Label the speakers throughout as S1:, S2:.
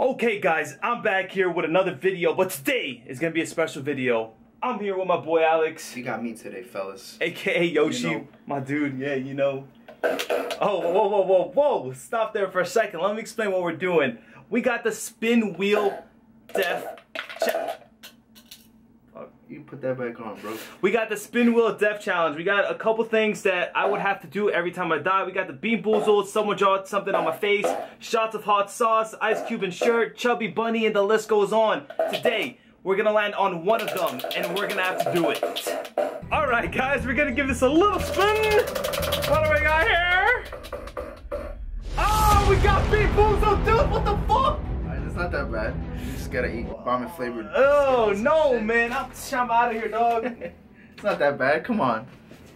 S1: Okay guys, I'm back here with another video, but today is gonna be a special video. I'm here with my boy Alex,
S2: You got me today, fellas.
S1: aka Yoshi,
S2: You know.
S1: my dude, yeah, you know. Oh, whoa, whoa, whoa, whoa, stop there for a second. Let me explain what we're doing. We got the spin wheel death cha-
S2: You put that back on, bro.
S1: We got the spin wheel death challenge. We got a couple things that I would have to do every time I die. We got the bean boozled, someone draw something on my face, shots of hot sauce, ice cube and shirt, chubby bunny, and the list goes on. Today, we're gonna land on one of them, and we're gonna have to do it. All right, guys, we're gonna give this a little spin. What do we got here? Oh, we got bean boozled, dude. What the fuck?
S2: Alright, it's not that bad. Just gotta eat vomit flavored.
S1: Oh no, man! I'm, I'm out of here, dog.
S2: It's not that bad. Come on.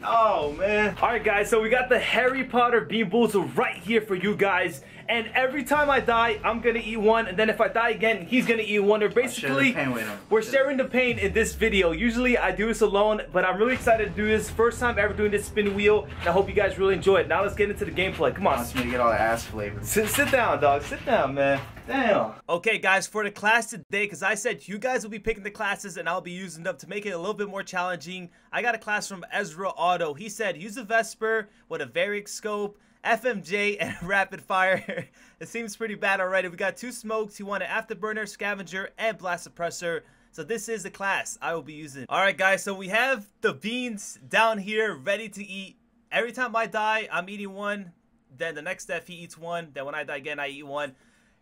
S1: Oh man. Alright guys, so we got the Harry Potter Bean Boozled right here for you guys. And every time I die, I'm gonna eat one, and then if I die again, he's gonna eat one. Or
S2: share the
S1: basically,
S2: him.
S1: we're sharing the pain in this video. Usually I do this alone, but I'm really excited to do this. First time ever doing this spin wheel, and I hope you guys really enjoy it. Now let's get into the gameplay. Come on.
S2: Wants me to get all the ass flavor.
S1: Sit, sit down, dog. Sit down, man. Damn. Okay, guys, for the class today, because I said you guys will be picking the classes and I'll be using them to make it a little bit more challenging. I got a class from Ezra Auto. He said use a Vesper with a Varix scope, FMJ, and rapid fire. it seems pretty bad already. We got two smokes. He wanted afterburner, scavenger, and blast suppressor. So this is the class I will be using. All right, guys. So we have the beans down here ready to eat. Every time I die, I'm eating one. Then the next step, he eats one. Then when I die again, I eat one.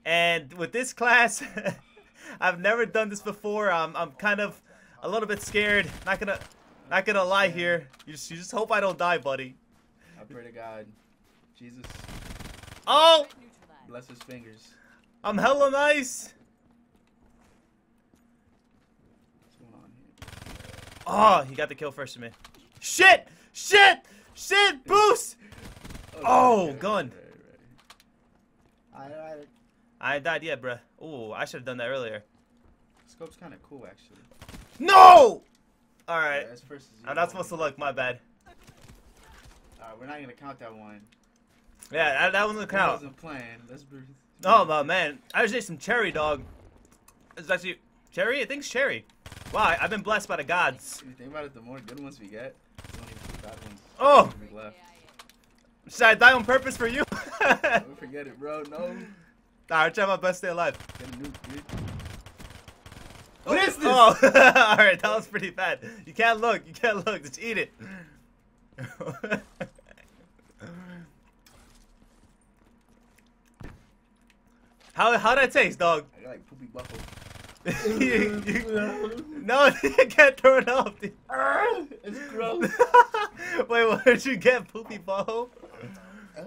S1: And with this class, I've never done this before. I'm, I'm kind of a little bit scared. Not gonna, not gonna lie here. You just, you just hope I don't die, buddy.
S2: I pray to God. Jesus,
S1: Oh,
S2: bless his fingers.
S1: I'm hella nice.
S2: What's going on here?
S1: Oh, he got the kill first of me. Shit, shit, shit, boost. Oh, gun.
S2: right, right. Alright,
S1: I ain't died yet, bruh. Ooh, I should have done that earlier.
S2: Scope's kind of cool, actually.
S1: No! All right.
S2: Yeah, that's first is oh,
S1: I'm not supposed to look. My bad.
S2: Alright, we're not gonna count that one.
S1: Yeah, that, that wasn't
S2: That
S1: count.
S2: wasn't planned. Let's breathe.
S1: Oh, my man. I just ate some cherry, dog. It's actually cherry. I think it's cherry. Wow, I've been blessed by the gods.
S2: You think about it, the more good ones we get, the only bad ones.
S1: Oh.
S2: left.
S1: Should I die on purpose for you?
S2: Don't forget it, bro. No.
S1: Alright, try my best to stay alive.
S2: Get a nuke, dude.
S1: What
S2: is this?
S1: Oh, alright, that was pretty bad. You can't look. You can't look. Just eat it. how how'd that taste, dog?
S2: I got like poopy buffalo.
S1: You- you- no, you can't throw it up. dude.
S2: it's gross.
S1: Wait, what did you get, poopy boho?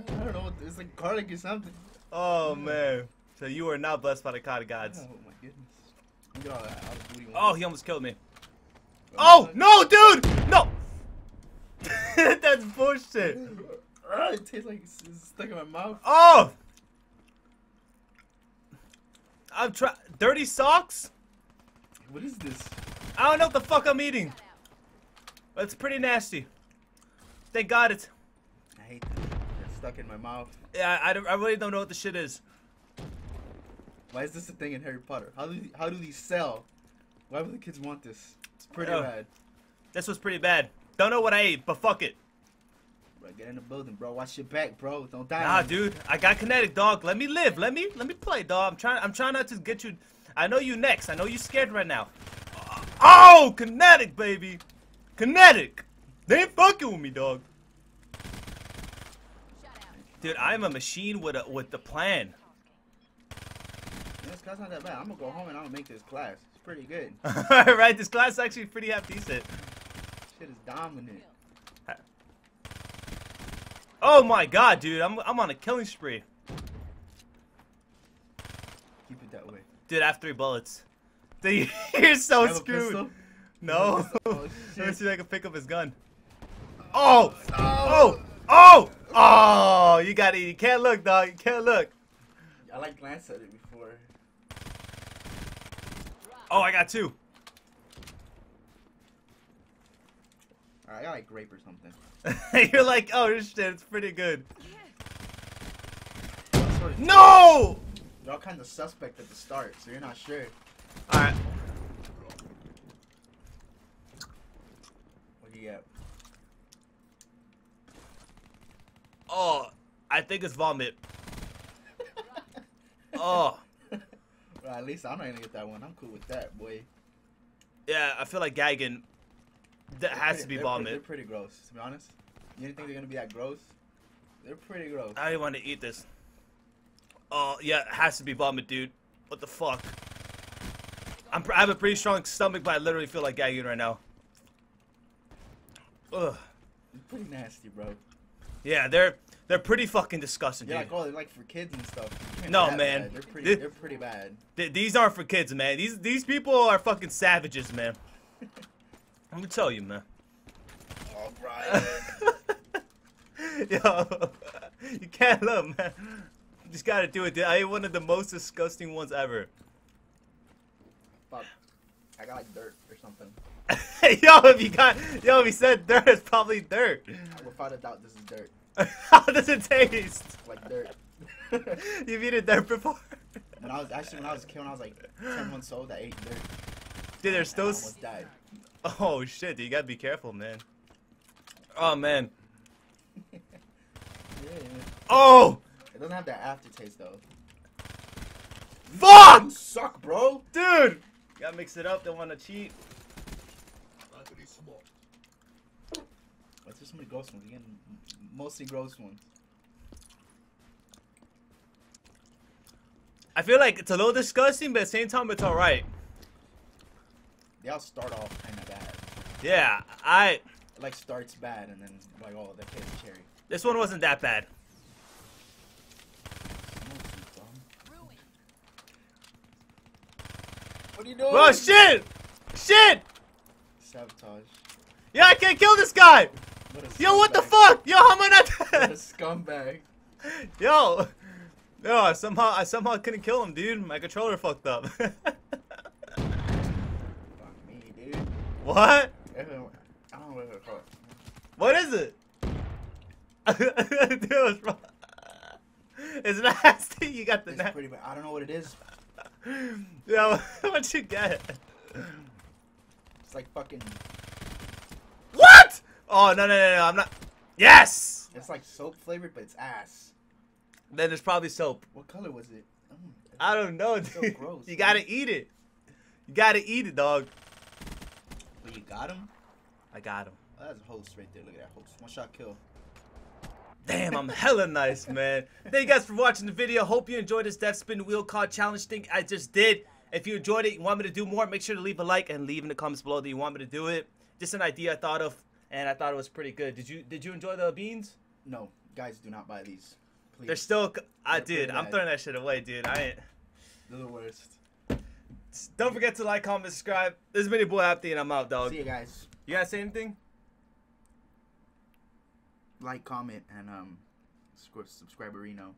S2: I don't know. what It's like garlic or something.
S1: Oh man. So you are not blessed by the God gods.
S2: Oh my goodness. All that. All the booty
S1: Oh, he almost killed me. Oh, oh no, dude! No. That's bullshit.
S2: It tastes like it's, stuck in my mouth.
S1: Oh. I'm trying. Dirty socks?
S2: What is this?
S1: I don't know what the fuck I'm eating. It's pretty nasty. Thank God it's.
S2: I hate that. It's stuck in my mouth.
S1: Yeah, I, I really don't know what the shit is.
S2: Why is this a thing in Harry Potter? How do how do these sell? Why would the kids want this? It's pretty
S1: Oh.
S2: bad.
S1: This was pretty bad. Don't know what I ate, but fuck it.
S2: Bro, get in the building, bro. Watch your back, bro. Don't die.
S1: Nah, dude, I got kinetic, dog. Let me live. Let me let me play, dog. I'm trying. I'm trying not to get you. I know you next. I know you scared right now. Oh, kinetic, baby, kinetic. They ain't fucking with me, dog. Dude, I'm a machine with a with the plan.
S2: This class not that bad. I'm gonna go home and I'm gonna make this class. It's pretty good.
S1: right, this class is actually pretty half decent.
S2: Shit is dominant.
S1: Oh my god, dude, I'm I'm on a killing spree.
S2: Keep it that way.
S1: Dude, I have three bullets. Dude, you're so screwed. No.
S2: Oh,
S1: Let me see if I can pick up his gun. Oh! Oh! Oh! oh! Oh! You got it. You can't look, dog. You can't look.
S2: I like glanced at it before.
S1: Oh, I got two.
S2: Alright, I got like grape or something.
S1: You're like, oh, shit, it's pretty good.
S2: Of-
S1: No!
S2: You're all kind of suspect at the start, so you're not sure.
S1: All right.
S2: What do you get?
S1: Oh, I think it's vomit. Oh,
S2: Well, at least I'm not gonna get that one. I'm cool with that, boy.
S1: yeah. I feel like gagging. That
S2: They're
S1: has
S2: pretty-
S1: to be
S2: they're pretty-
S1: vomit.
S2: They're pretty gross, to be honest. You didn't think they're gonna be that gross? They're pretty gross.
S1: I don't want to eat this. Oh yeah, it has to be vomit, dude. What the fuck? I'm, pr- I have a pretty strong stomach, but I literally feel like gagging right now. Ugh.
S2: It's pretty nasty, bro.
S1: Yeah, they're they're pretty fucking disgusting,
S2: Yeah,
S1: dude.
S2: like oh, they're like for kids and stuff.
S1: No, man.
S2: bad. They're pretty.
S1: This-
S2: They're pretty bad.
S1: Th- these aren't for kids, man. These these people are fucking savages, man. Let me tell you, man.
S2: Oh, Brian.
S1: Yo, you can't love, man. You just gotta do it. dude. I ate one of the most disgusting ones ever.
S2: Fuck. I got like dirt or something.
S1: yo, if you got, yo, if he said dirt, it's probably dirt.
S2: Without a doubt, this is dirt.
S1: How does it taste?
S2: Like dirt.
S1: You've eaten dirt before?
S2: when I was actually when I was a kid, when I was like 10 months old, I ate dirt.
S1: Dude, there's
S2: and I
S1: still.
S2: almost died.
S1: Oh shit, dude, you gotta be careful, man. Oh man.
S2: Yeah.
S1: Oh,
S2: It doesn't have that aftertaste though.
S1: fuck,
S2: You suck, bro.
S1: dude. Gotta mix it up. Don't wanna cheat.
S2: What's just so many gross ones? Again, mostly gross ones.
S1: I feel like it's a little disgusting, but at the same time, it's all right.
S2: They all start off kind of bad.
S1: Yeah, I.
S2: It, like starts bad and then like oh that tastes cherry.
S1: This one wasn't that bad.
S2: What are you doing?
S1: Oh shit! Shit!
S2: Sabotage.
S1: Yeah, I can't kill this guy.
S2: What
S1: Yo, what the fuck? Yo, how am I not dead?
S2: scumbag.
S1: Yo, yo, I somehow I somehow couldn't kill him, dude. My controller fucked up.
S2: Fuck me, dude.
S1: what?
S2: I don't know what.
S1: What is it? dude, what's wrong? It's nasty. You got the
S2: It's pretty bad. I don't know what it is.
S1: Yo, what'd you get?
S2: It's like fucking.
S1: Oh no no no no! I'm not. Yes.
S2: It's like soap flavored, but it's ass.
S1: Then there's probably soap.
S2: What color was it? Mm,
S1: I don't know,
S2: It's
S1: so
S2: gross,
S1: you gotta eat it. You gotta eat it, dog.
S2: But you got him.
S1: I got him.
S2: Oh, that's a host right there. Look at that host. One shot kill.
S1: Damn, I'm hella nice, man. Thank you guys for watching the video. Hope you enjoyed this Death Spin Wheel Card Challenge thing I just did. If you enjoyed it, you want me to do more, make sure to leave a like and leave in the comments below that you want me to do it. Just an idea I thought of, and I thought it was pretty good. Did you Did you enjoy the beans?
S2: No, guys, do not buy these. Please.
S1: They're still. I
S2: They're
S1: did. I'm throwing that shit away, dude. I ain't.
S2: They're the worst.
S1: Don't forget to like, comment, subscribe. This has been your boy Apathy, and I'm out, dog.
S2: See you guys.
S1: You guys say anything?
S2: Like, comment, and um, subscribe, subscribe, Reno.